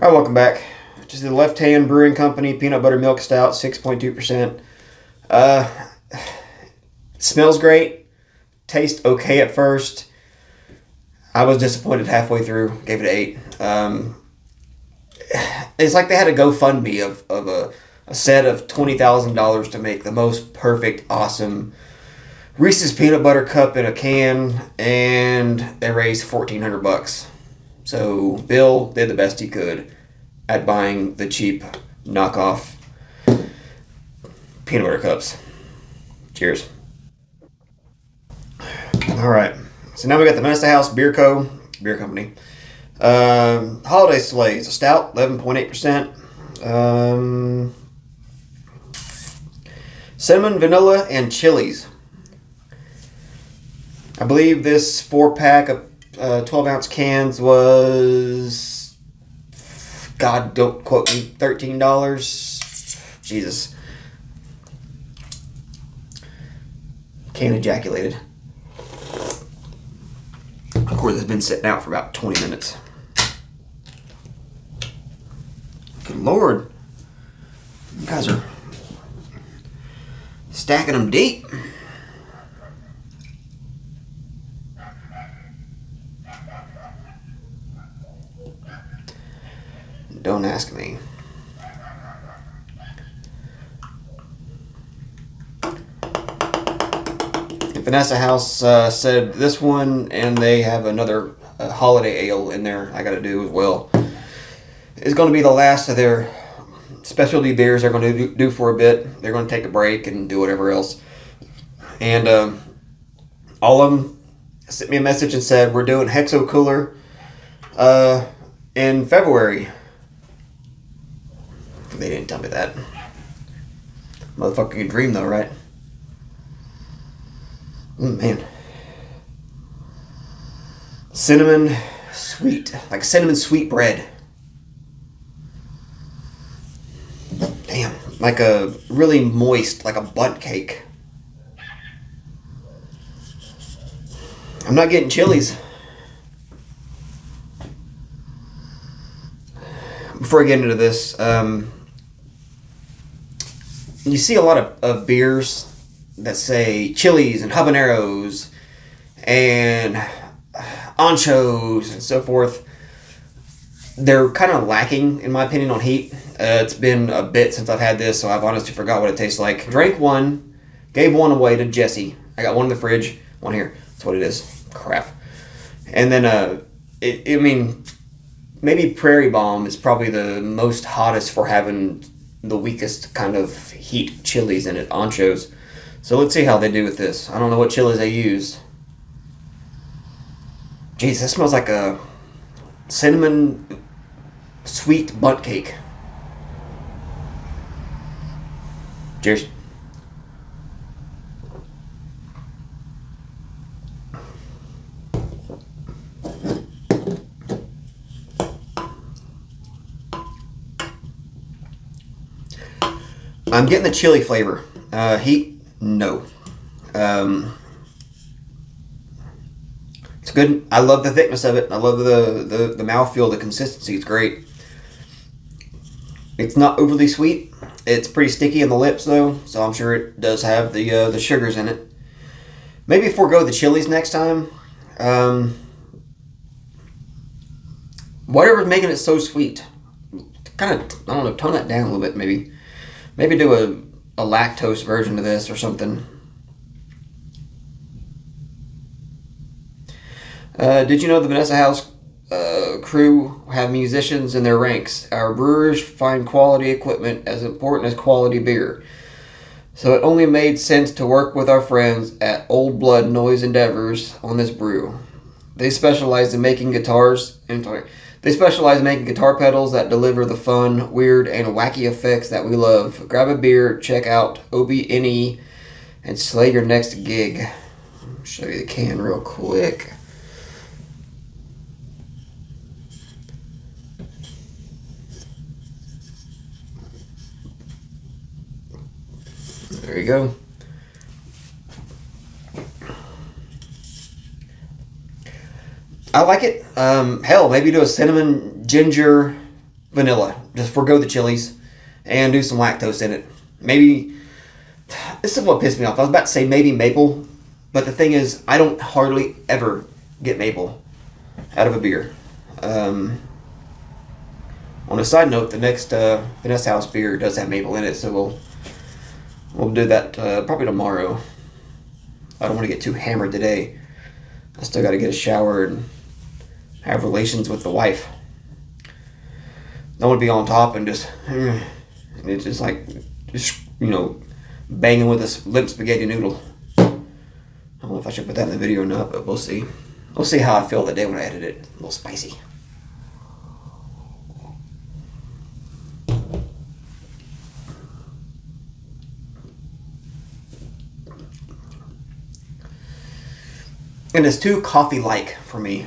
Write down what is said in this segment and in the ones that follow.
All right, welcome back. Just the Left Hand Brewing Company Peanut Butter Milk Stout, 6.2%. Uh, smells great. Tastes okay at first. I was disappointed halfway through. Gave it 8. Um, it's like they had a GoFundMe of, of a, a set of $20,000 to make the most perfect, awesome Reese's peanut butter cup in a can, and they raised 1400 bucks. So Bill did the best he could at buying the cheap knockoff peanut butter cups. Cheers. All right. So now we got the Vanessa House Beer Co. Beer Company. Um, Holiday Slay. It's a stout, 11.8%. Um, cinnamon, vanilla, and chilies. I believe this four pack of uh, 12 ounce cans was, God, don't quote me, $13. Jesus. Can ejaculated. Of course, it's been sitting out for about 20 minutes. Good lord. You guys are stacking them deep. Don't ask me. Vanessa House uh, said this one, and they have another uh, holiday ale in there. I got to do as well. It's going to be the last of their specialty beers. They're going to do, for a bit. They're going to take a break and do whatever else. And um, all of them sent me a message and said we're doing Hexo Cooler uh, in February. They didn't tell me that. Motherfucker can dream though, right? Mm, man. Cinnamon sweet, like cinnamon sweet bread. Damn, like a really moist, like a butt cake. I'm not getting chilies. Before I get into this, um, you see a lot of, of beers that say chilies and habaneros and anchos and so forth. They're kind of lacking, in my opinion, on heat. Uh, it's been a bit since I've had this, so I've honestly forgot what it tastes like. Drank one, gave one away to Jesse. I got one in the fridge, one here. That's what it is. Crap. And then, uh, it, I mean, maybe Prairie Bomb is probably the most hottest for having the weakest kind of heat chilies in it, anchos. So let's see how they do with this. I don't know what chilies they use. Jeez, this smells like a cinnamon sweet butt cake. Cheers. I'm getting the chili flavor. Uh, heat, no. Um, it's good. I love the thickness of it. I love the, the, the mouthfeel, the consistency. It's great. It's not overly sweet. It's pretty sticky in the lips, though, so I'm sure it does have the uh, the sugars in it. Maybe forego the chilies next time. Um, whatever's making it so sweet, kind of, I don't know, tone that down a little bit, maybe. Maybe do a, a lactose version of this or something. Uh, did you know the Vanessa House uh, crew have musicians in their ranks? Our brewers find quality equipment as important as quality beer. So it only made sense to work with our friends at Old Blood Noise Endeavors on this brew. They specialize in making guitars. Sorry, they specialize in making guitar pedals that deliver the fun, weird, and wacky effects that we love. Grab a beer, check out OBNE, and slay your next gig. Show you the can real quick. There you go. I like it. Um, hell, maybe do a cinnamon ginger vanilla. Just forego the chilies and do some lactose in it. Maybe this is what pissed me off. I was about to say maybe maple, but the thing is, I don't hardly ever get maple out of a beer. Um, on a side note, the next uh, Vanessa House beer does have maple in it, so we'll we'll do that uh, probably tomorrow. I don't want to get too hammered today. I still got to get a shower and have relations with the wife. Don't want to be on top and just and it's just like just you know banging with this limp spaghetti noodle. I don't know if I should put that in the video or not, but we'll see. We'll see how I feel the day when I edit it. A little spicy. and it's too coffee like for me.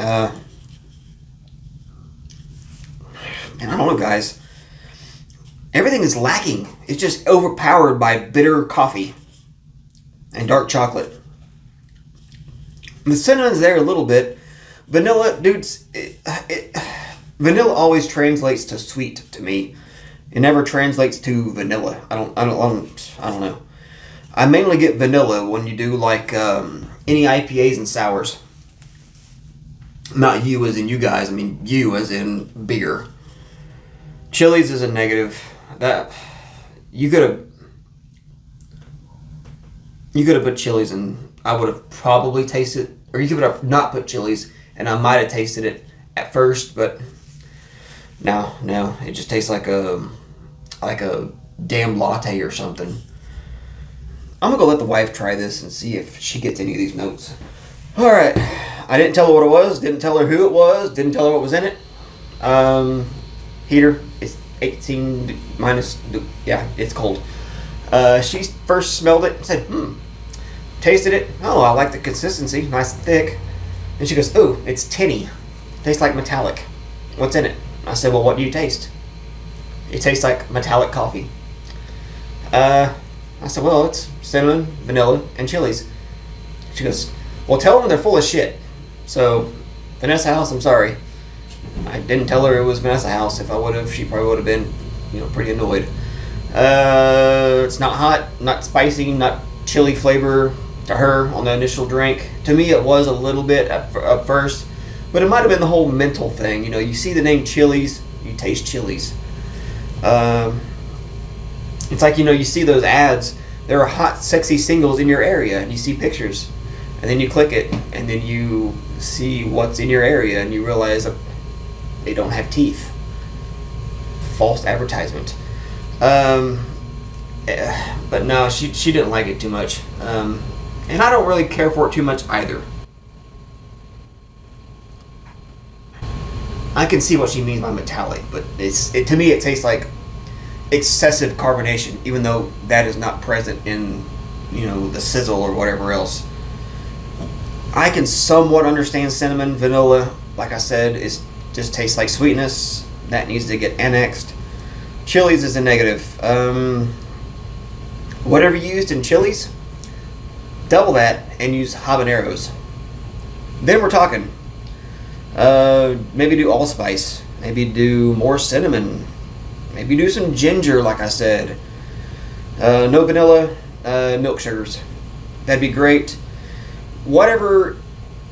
Uh, and I don't know, guys. Everything is lacking. It's just overpowered by bitter coffee and dark chocolate. The cinnamon's there a little bit. Vanilla, dudes, it, it, vanilla always translates to sweet to me. It never translates to vanilla. I don't, I don't, I don't, I don't know. I mainly get vanilla when you do like um, any IPAs and sours. Not you as in you guys. I mean you as in beer. Chili's is a negative. That you could have you could have put chilies in. I would have probably tasted, or you could have not put chilies, and I might have tasted it at first, but no, no, it just tastes like a like a damn latte or something. I'm gonna go let the wife try this and see if she gets any of these notes. All right, I didn't tell her what it was. Didn't tell her who it was. Didn't tell her what was in it. Um, heater. It's 18 minus. Yeah, it's cold. Uh, she first smelled it and said, "Hmm." Tasted it. Oh, I like the consistency. Nice and thick. And she goes, "Ooh, it's tinny. Tastes like metallic. What's in it?" I said, "Well, what do you taste?" It tastes like metallic coffee. Uh, I said, "Well, it's cinnamon, vanilla, and chilies." She goes, "Well, tell them they're full of shit." So, Vanessa House, I'm sorry. I didn't tell her it was Vanessa House. If I would have, she probably would have been, you know, pretty annoyed. Uh, it's not hot, not spicy, not chili flavor to her on the initial drink. To me, it was a little bit at, at first, but it might have been the whole mental thing. You know, you see the name Chili's, you taste Chili's. Um, it's like you know, you see those ads. There are hot, sexy singles in your area, and you see pictures, and then you click it, and then you see what's in your area, and you realize they don't have teeth. False advertisement. Um, eh, but no, she she didn't like it too much, um, and I don't really care for it too much either. I can see what she means by metallic, but it's it to me it tastes like excessive carbonation, even though that is not present in you know the sizzle or whatever else. I can somewhat understand cinnamon, vanilla. Like I said, is just tastes like sweetness that needs to get annexed. Chili's is a negative. Um, whatever you used in chilies, double that and use habaneros. Then we're talking. Uh, maybe do allspice. Maybe do more cinnamon. Maybe do some ginger, like I said. Uh, no vanilla, uh, milk sugars. That'd be great. Whatever.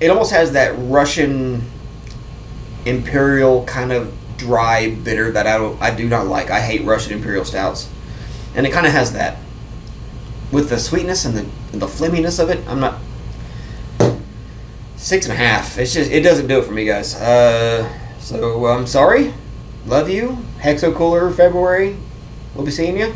It almost has that Russian imperial kind of dry bitter that I I do not like. I hate Russian imperial stouts, and it kind of has that with the sweetness and the and the flaminess of it. I'm not six and a half. It's just it doesn't do it for me, guys. Uh, so I'm sorry. Love you. Hexo Cooler February. We'll be seeing you.